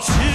七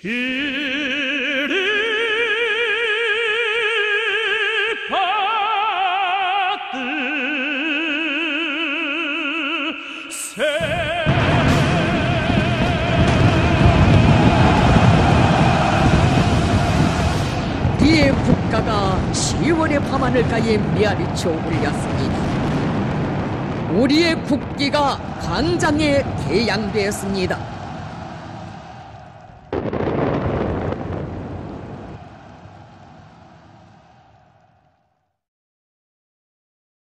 네 국가가 10월의 밤하늘가에 미아리쳐 올렸습니다. 우리의 국기가 광장에 개양되었습니다.